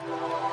Bye.